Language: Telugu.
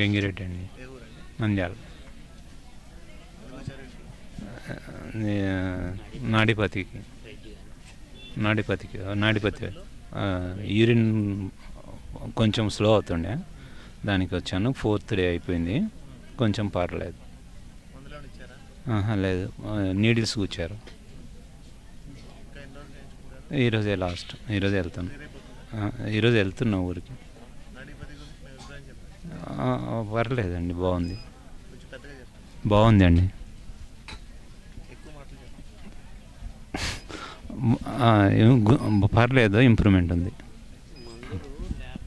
గంగిరెడ్డి అండి. నంద్యాల. నాడిపతికి. నాడిపతికి నాడిపతి. యూరిన్ కొంచెం స్లో అవుతుండే. దానికి వచ్చాను. ఫోర్త్ డే అయిపోయింది. కొంచెం పర్లేదు. లేదు. నీడిల్స్ కూర్చారు. ఈరోజే లాస్ట్. ఈరోజే వెళ్తాను. ఈరోజు వెళ్తున్నా ఊరికి. పర్లేదండి బాగుంది. బాగుంది అండి పర్లేదు ఇంప్రూవ్మెంట్ ఉంది.